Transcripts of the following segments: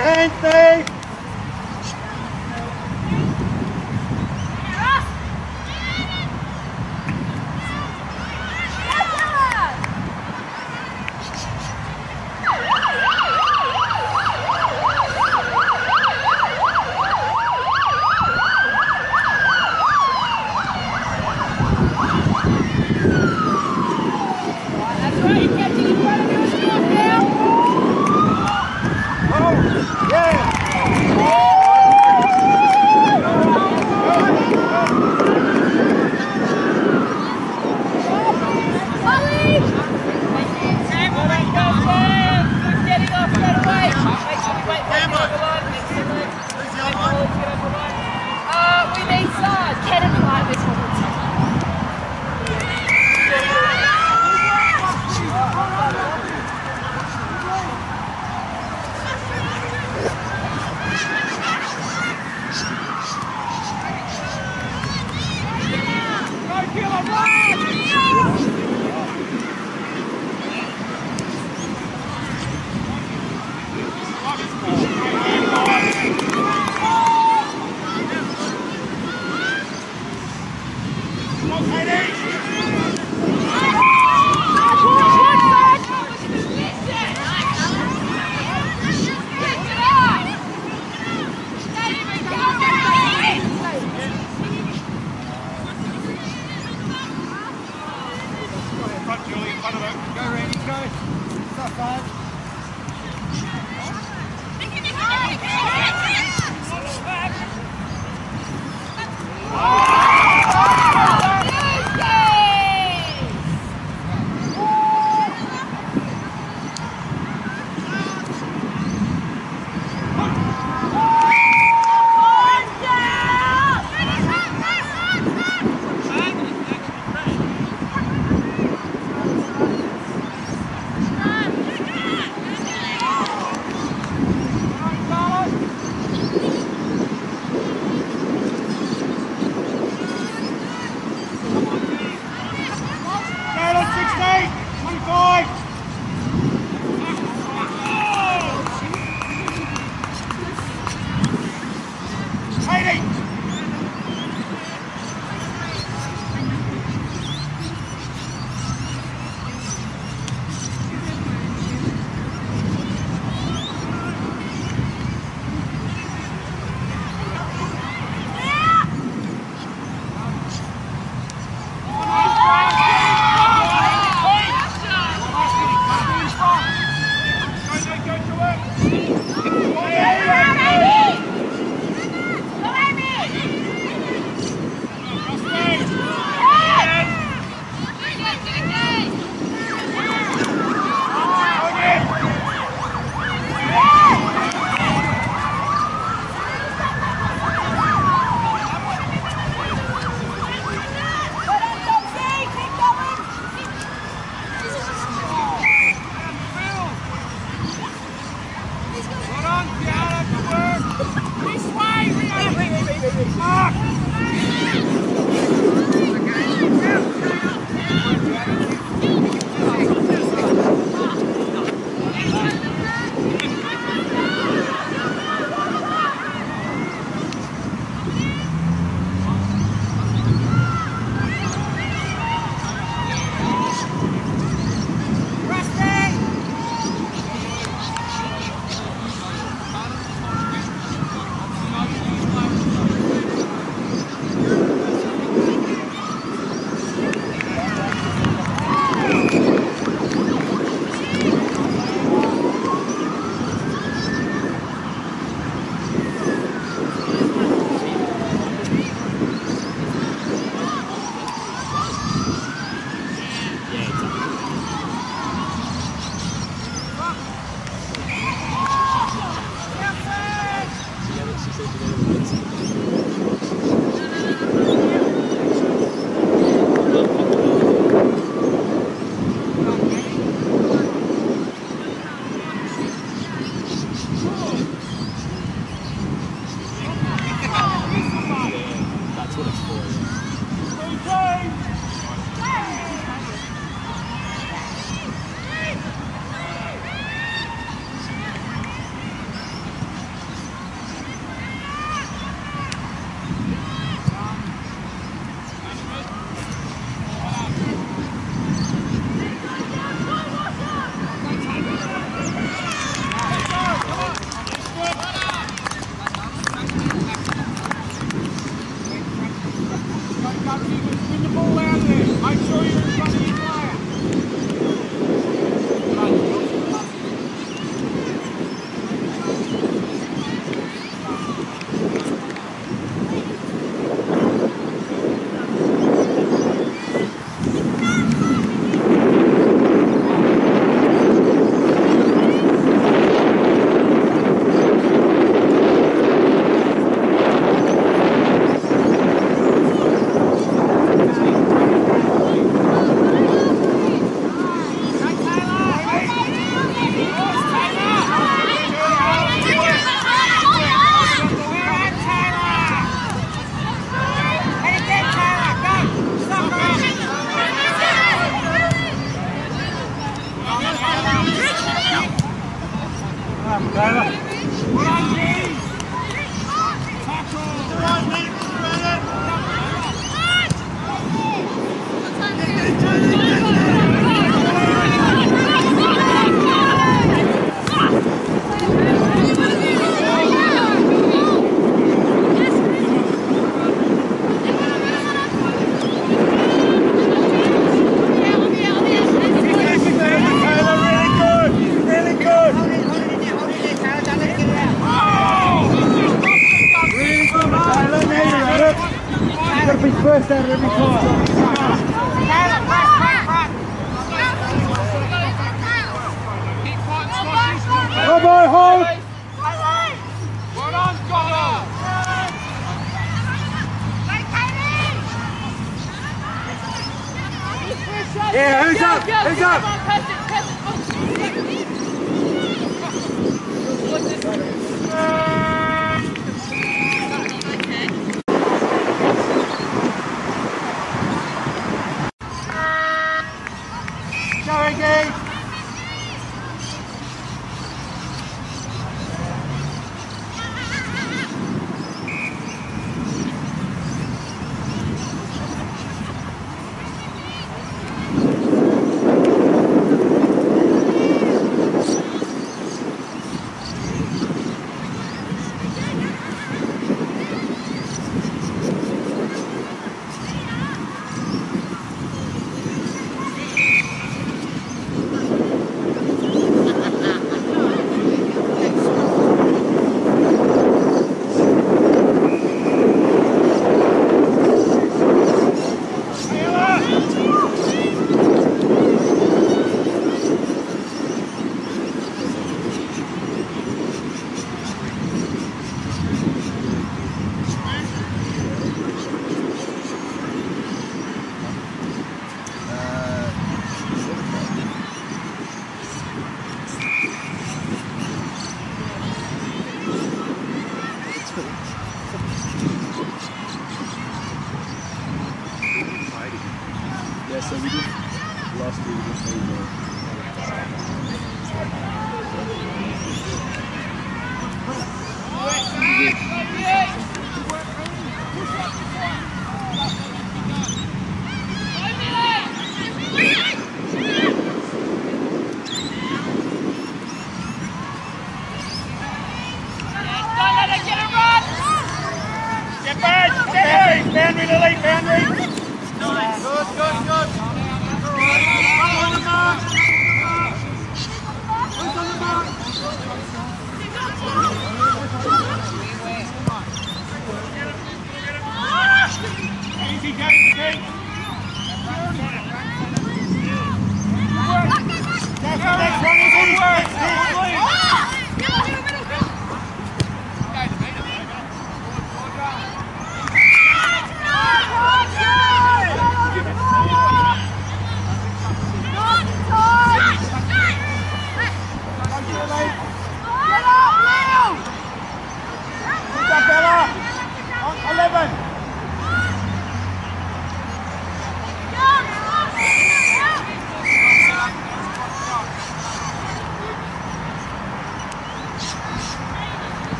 hand. That's right, you're getting in front of your score now! Oh, yeah. Ollie! Sam, well done, go, Sam! Good getting off straight away! Make sure you wait for the other line. Make sure you wait. Wait for Ollie to get over the line. Uh, we need Sard. Ken and Clive is on the top. Front, Julie, in front of it. Go, Randy, go. Stop, five.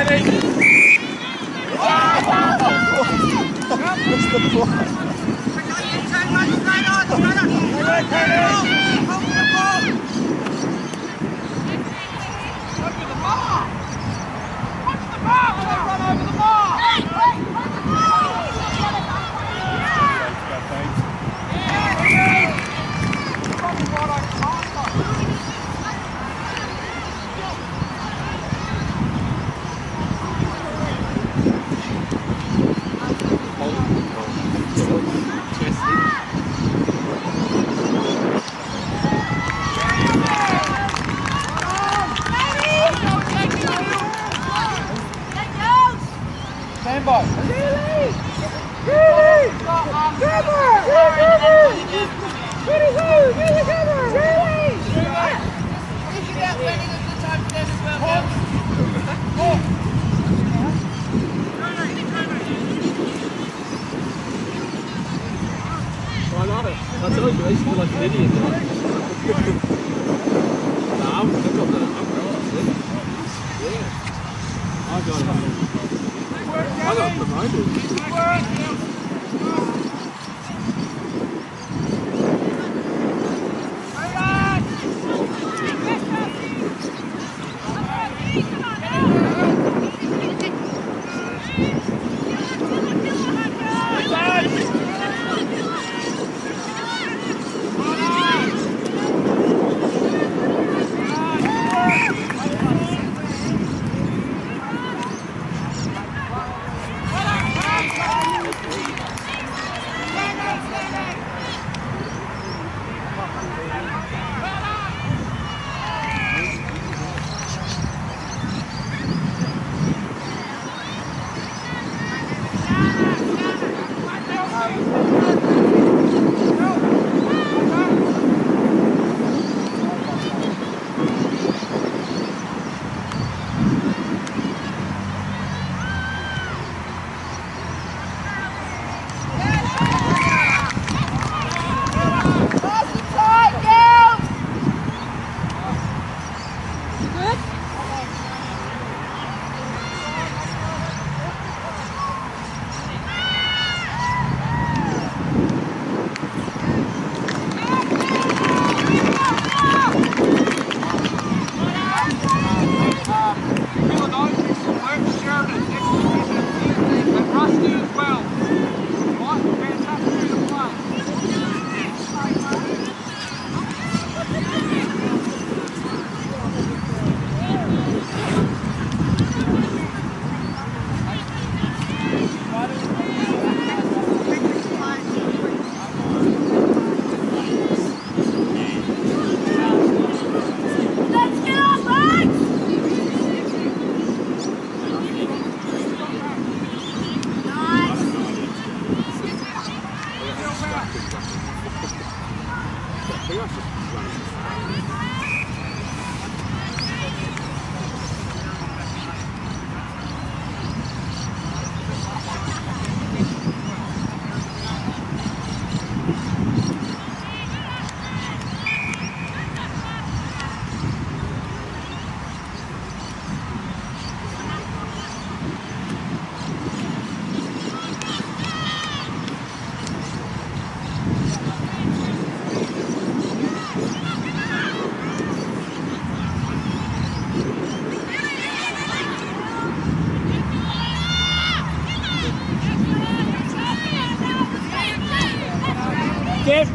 What's the play? Stand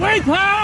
Get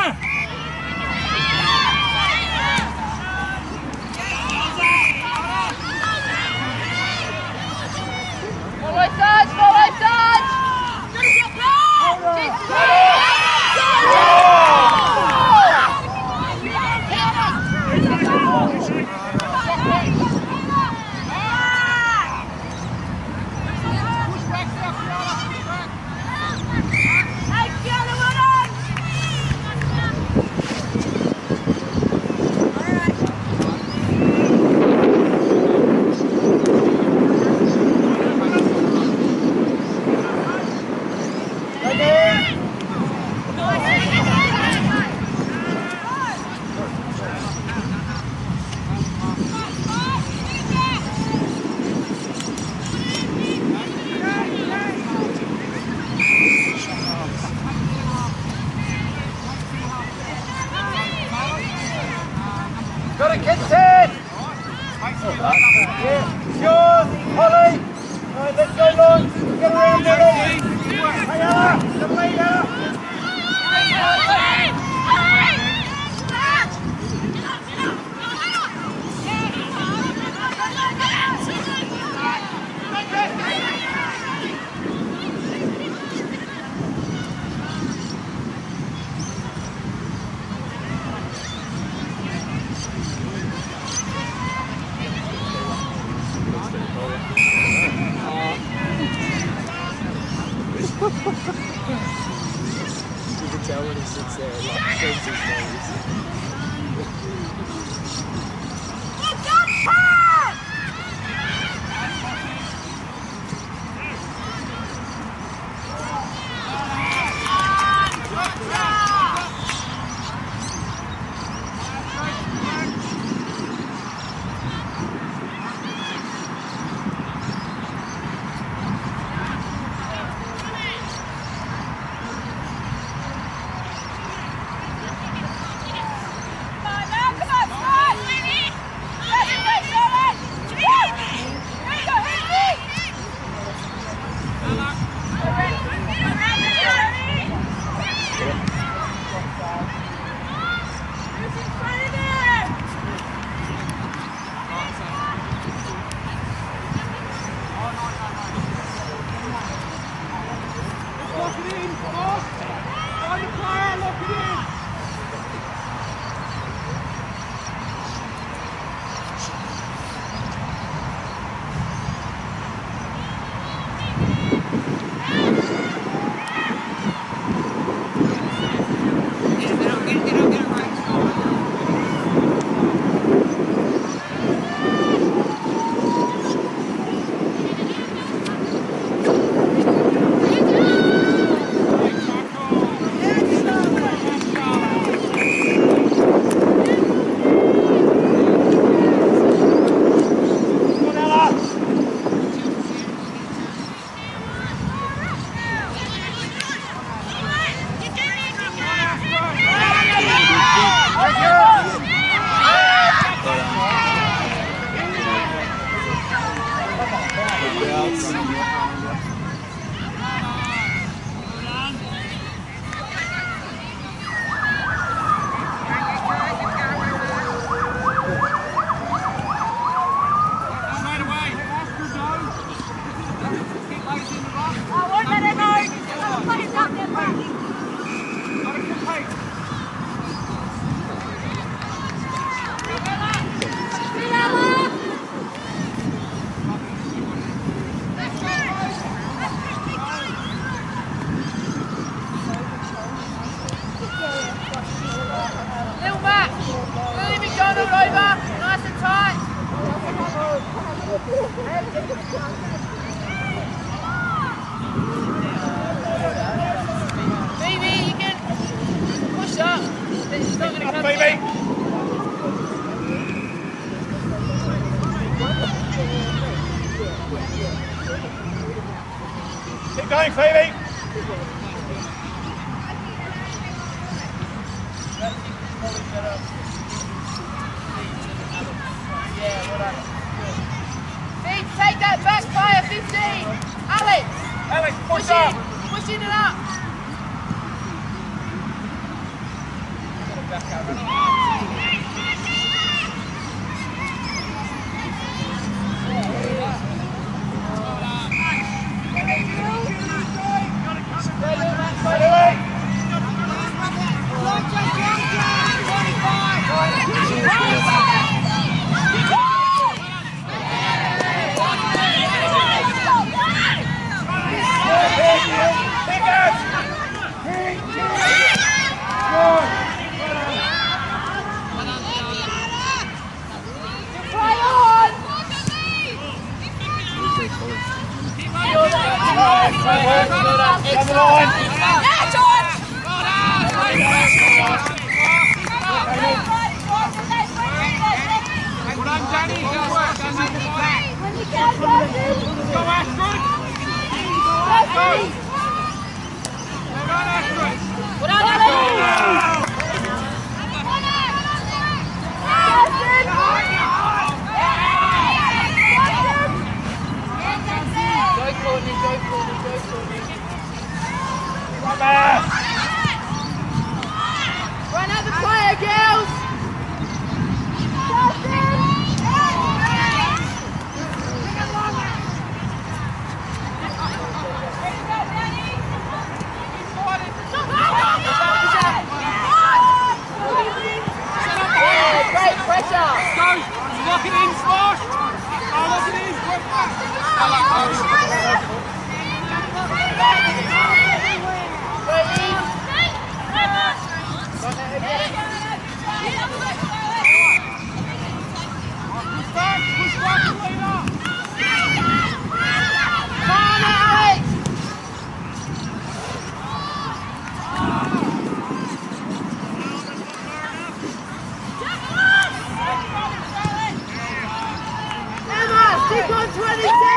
20 seconds.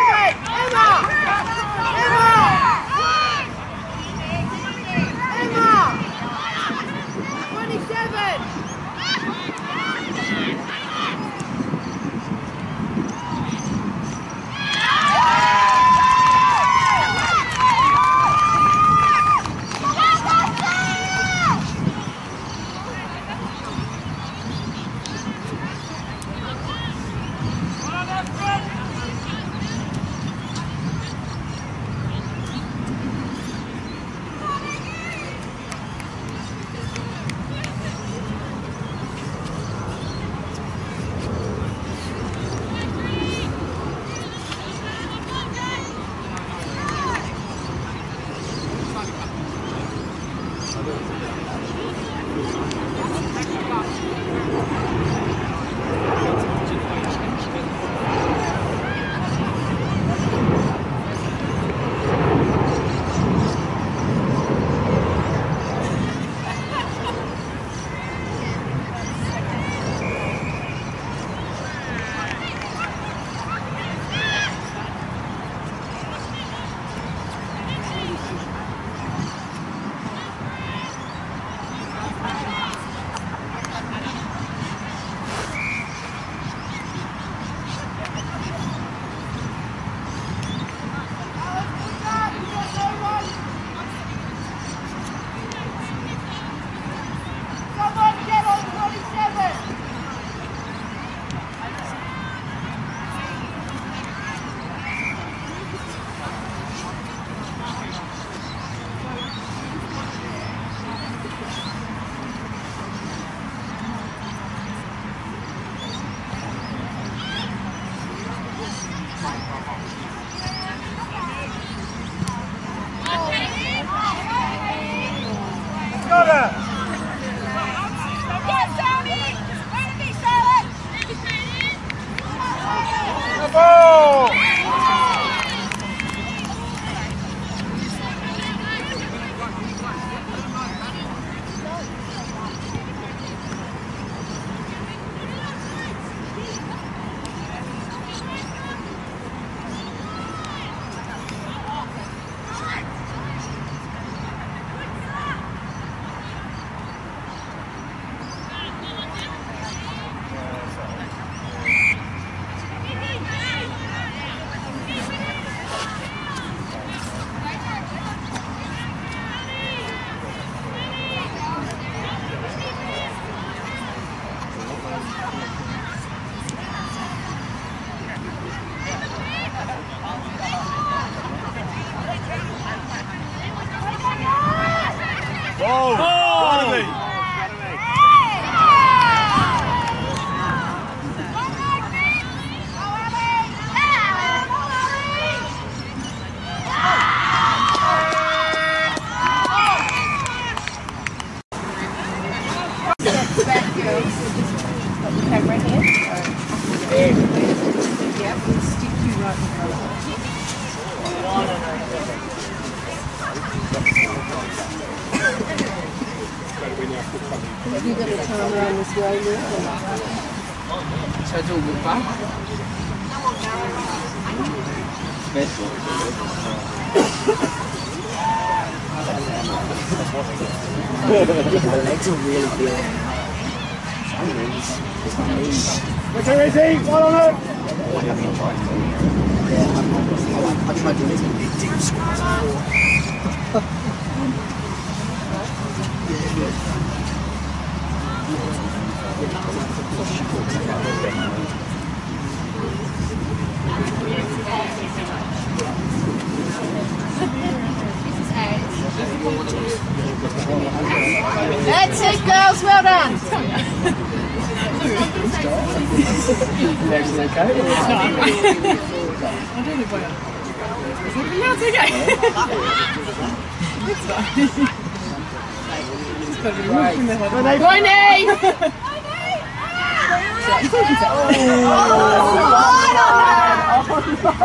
Come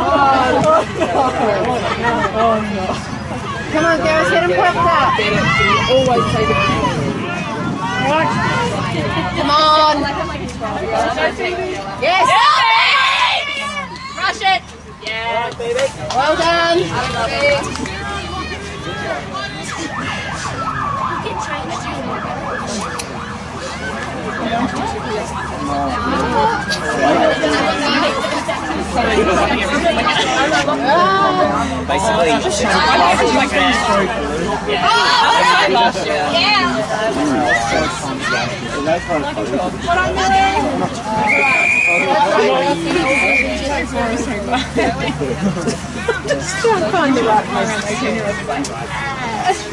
on, girls. Hit him propped up. Always take it. Come on. Yes. Rush it. Well done. Basically, just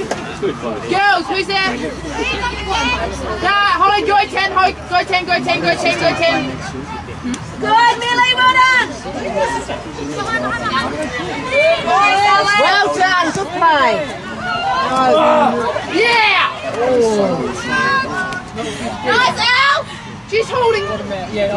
like Girls, who's there? Yeah, hold on, go 10, hold, go 10, go 10, go 10, go 10. Good, Millie, well done. Well done, good play. Yeah. Nice, Al. She's holding. Yeah,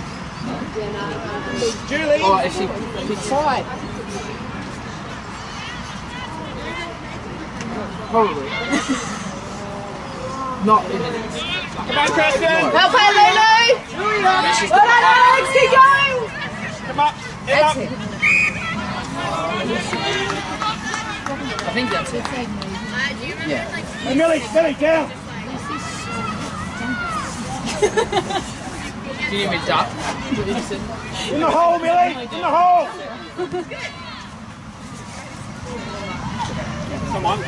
Julie. Oh, if she Side. probably. Not in it. Come on, Kristen. Well played, Lulu! Well done, Alex. Keep going! Come up. Hit up. I think that's it. Yeah. Hey, Millie, Millie, down. Do you need me to duck? In the hole, Millie. In the hole. Come on.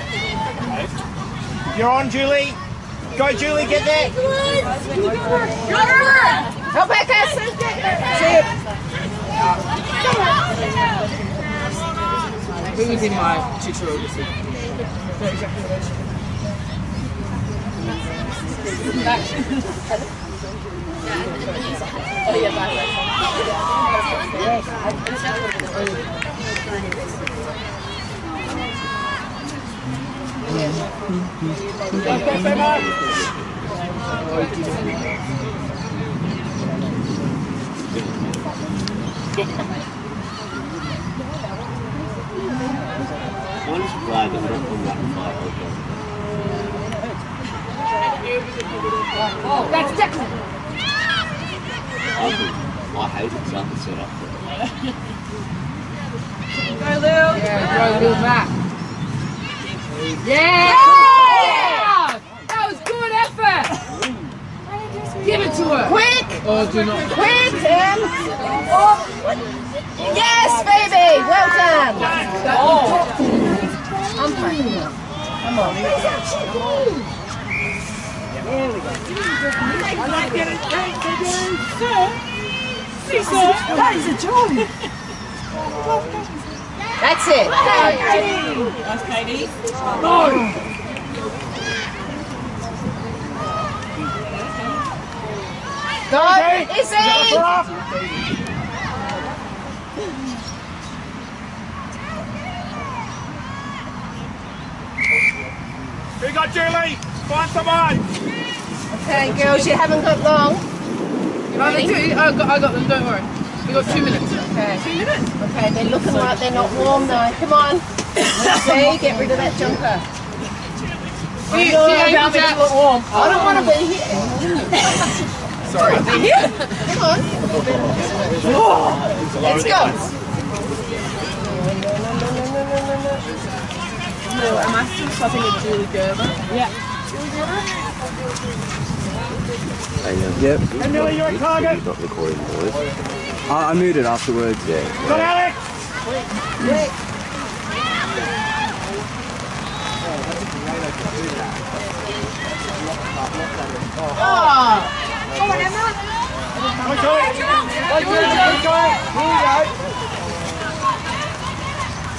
You're on, Julie. Go, Julie. Get there. Help back us! See it. Who was in my tutorial this week? I'm just glad that over. That's Declan. I think I hate it, so I can set up for it. Go, Lou. Yeah, go, Lou back. Yeah! That was good effort! Give it to her! Quick! Oh, do not. Quick, Tim! Yes, baby! Well done! I'm fine. Come on. That is a joy. That's it. That's Katie. Go, Izzy. We got Julie. Find someone. Okay, girls, you haven't got long. No, they do. I got, I got them. Don't worry. We've got two minutes. Okay. Two minutes? Okay, they're looking like they're not warm though. Come on. See, get rid of that jumper. See, No, see how you about to look warm. I don't want to be oh. here. Sorry. Come on. Let's go. No, am I still swapping with Julie Gerber? Yeah. Yep. Hey, Millie, you're a target. Not recording boys. I, I muted afterwards. Yeah. Got Alex. Oh. Go, Julie. Go, Julie. Keep going. Here you go.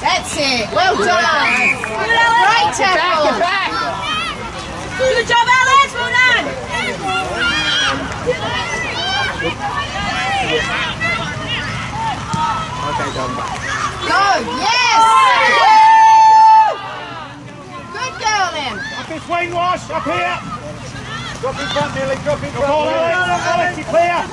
That's it. Well done. Great tackle. back. Good job, Alex. Well done. Okay, done. Go. Yes. Good girl, then. Up in swing wash. Up here. Drop in front, Millie. Drop in front. Ball, Alex. Alex, you clear.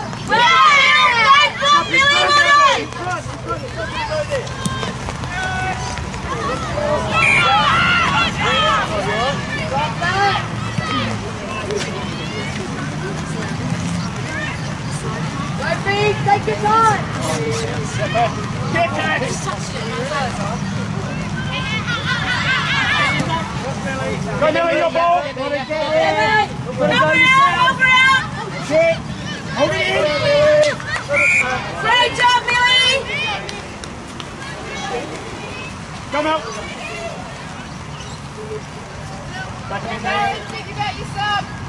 Get that. Go, Millie, your ball. Sit. Hold it in. Great job, Millie. Come out. Think about yourself.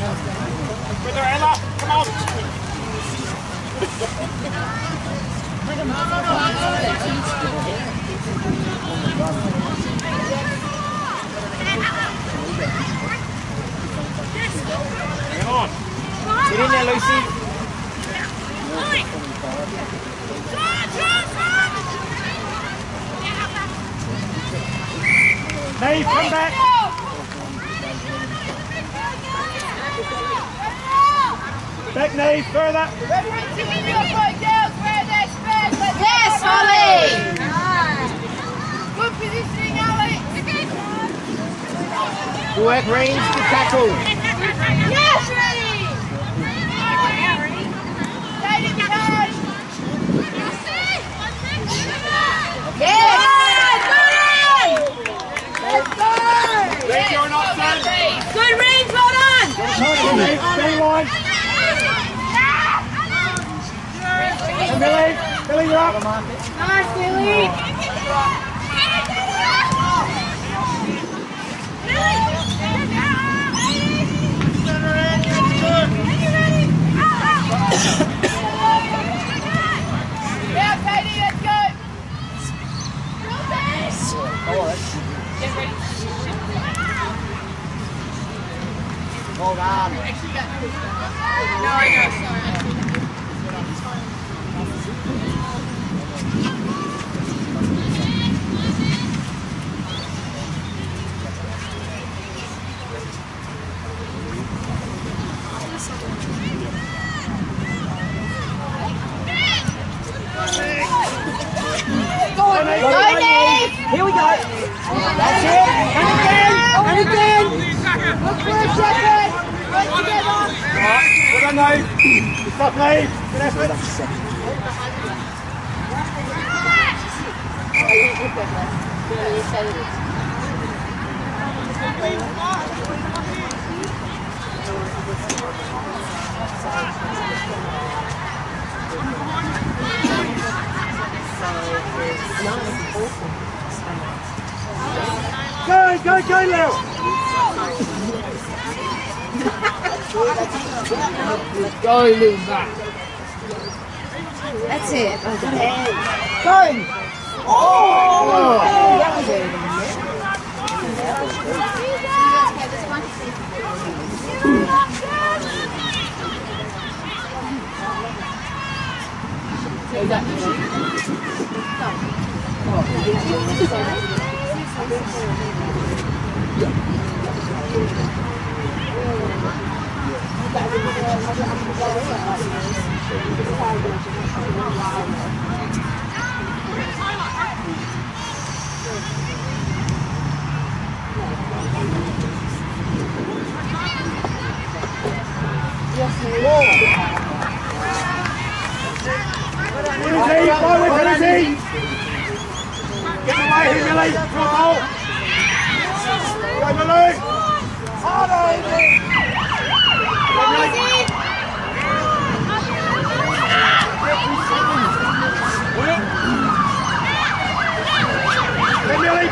With her, Ella. Come on. Hang on. Get in there, Lucy. Nave, come back. Back, Nave, further. Yes, Holly. Good positioning, Alex. Good work, range. Good tackle. Yes, ready. Katie, charge. Yes. Nave, you're not done. Good range. Well done. Nave, stay line. Hey, Millie. Millie, you're up. Yeah, Katie, let's go. Go, Nate. Here we go. That's it. And again. And again. Look for a second. Work together. Well done, Nave. Good. Go, go, go, Lil. Go, little back. That's it. Okay. Going! Oh! That Millie. Go, Millie. Harder, Millie. Go, Millie. Get Millie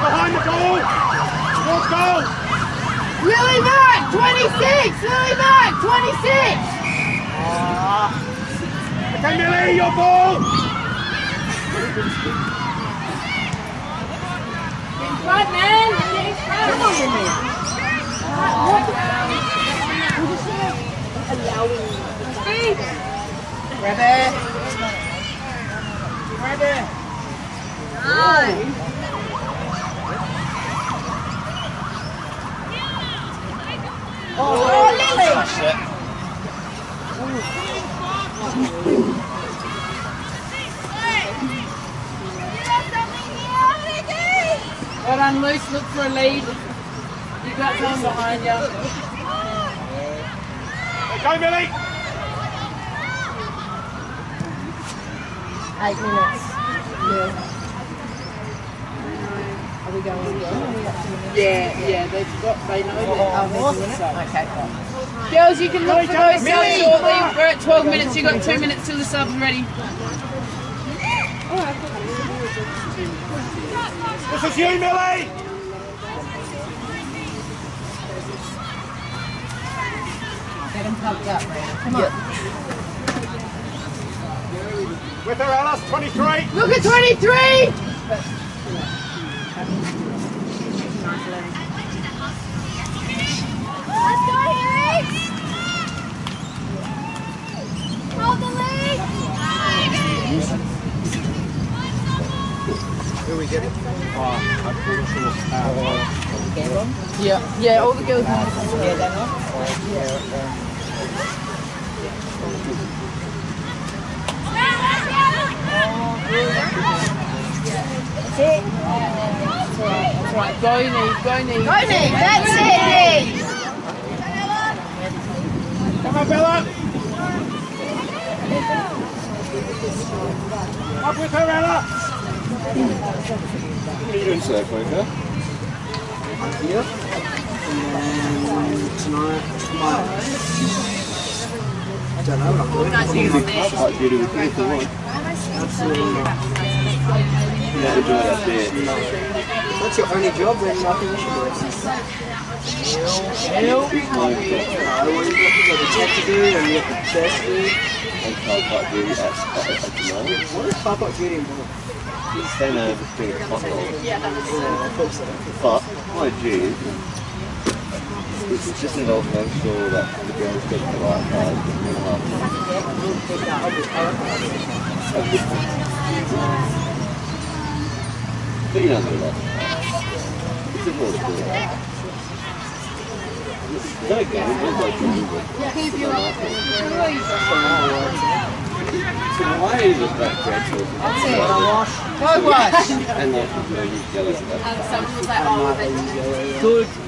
behind the goal. Towards goal. Lily Mack, 26! Lily Mack, 26! Okay, Millie, your ball. Front, man. Get in front. Steve. Ready? Ready? Oh, oh Lily! That's it. Well done, Luce. Look for a lead. You've got someone behind you. Go, Millie. Eight minutes. Yeah. Are we going again? Yeah, yeah. They've got. They know oh, that. Oh, they're doing it. Okay, fine. Girls, you can look for those subs shortly. We're at 12 minutes. You've got two minutes till the subs ready. This is you, Millie. Get them pumped up, man. Come on. With her, Alice, 23. Look at 23! Let's go, Harry. Hold the lead. Who are we getting? Yeah, yeah. All the girls. Yeah, That's right. Go, Neve. Go, Neve. Go, Nick! That's it, Nick! Come on, Bella. Up with her, Ella. What are Quaker? Here. And tonight, tomorrow. I don't know what I'm doing. Like you do with people. Never do it up there. That's your only job, then I think you should do it. No, Uh, what have you got the tech to do and you got the chest to and park duty at, at, at the moment. What is park duty involved? Over doing a hot roll. Yeah, I thought so. But, my dude, it's just involves making sure that the girls get the right card and the half. But you know what like. It's a broad school. It's no game, it's like So why is it that dreadful? Go wash. And like, you know, you yell at that. And someone was like, oh,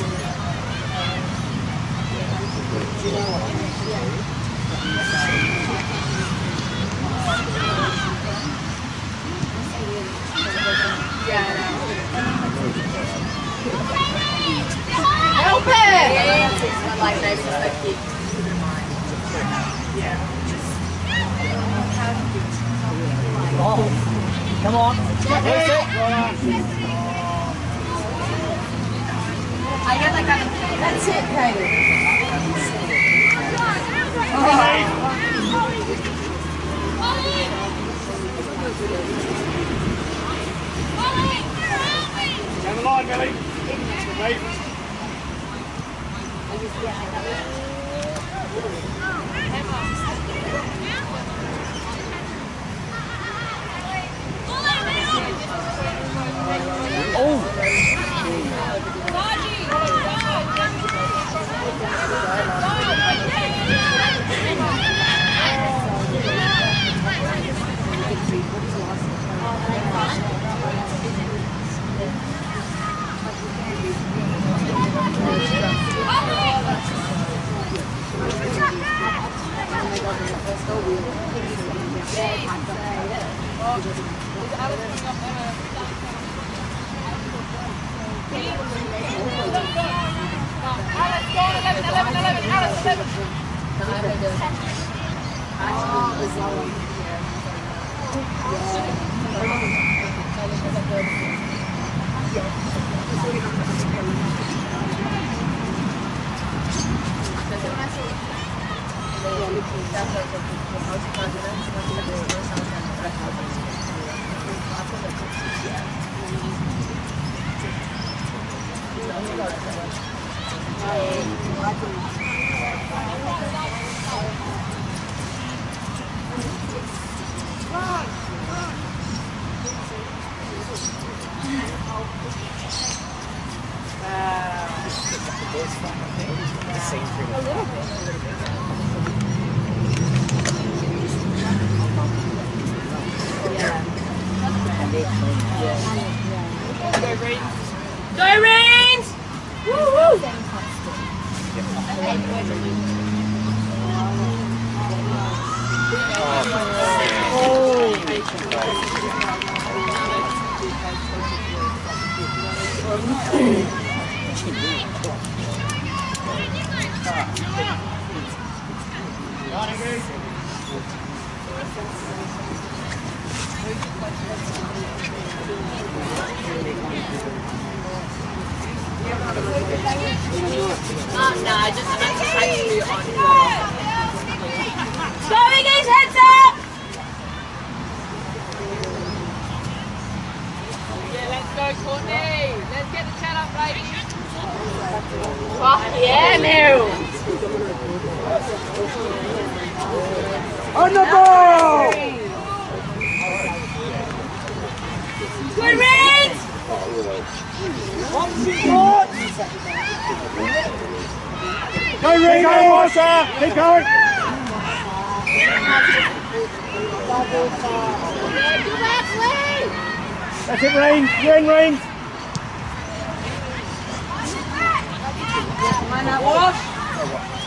the ball! Like that. Help it! Like maybe just like keep Come on. That's it. I get like kind of That's it, Katie. Down the line, Billy. Mate. Oh, Going his heads up! Yeah, let's go, Courtney. Let's go Connie. Let's get the chat up, ladies. Fuck yeah, Meryl. On the ball! Good Reigns! Go, Ring. Keep going, Walter. Keep going. That's it, Rain. You're in, Rain.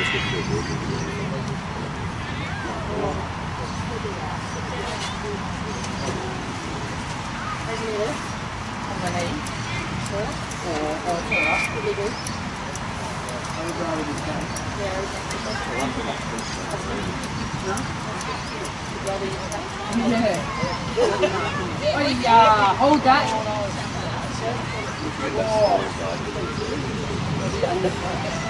just get to avoid it. Không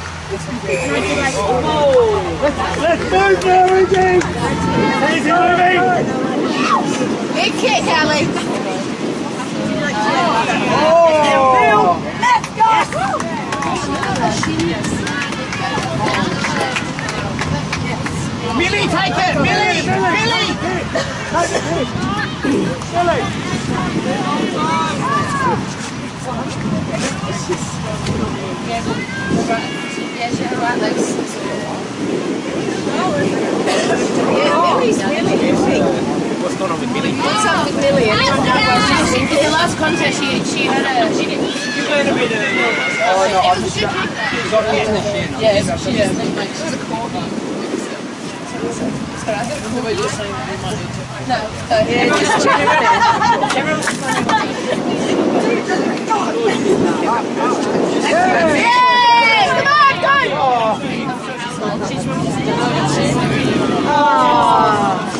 Let's move now, Easy! Easy moving! Big kick, Ellie. Millie, take it! Millie! Millie! Yeah, she legs. What's going on with Millie? What's up with Millie? In the last contest, she she had a she didn't. Yeah, she yeah, like, she's a corgi. Sorry, I got a corgi just saying we might need to. No, no, yeah, just check it Everyone's Yay! Come on, 아. 아.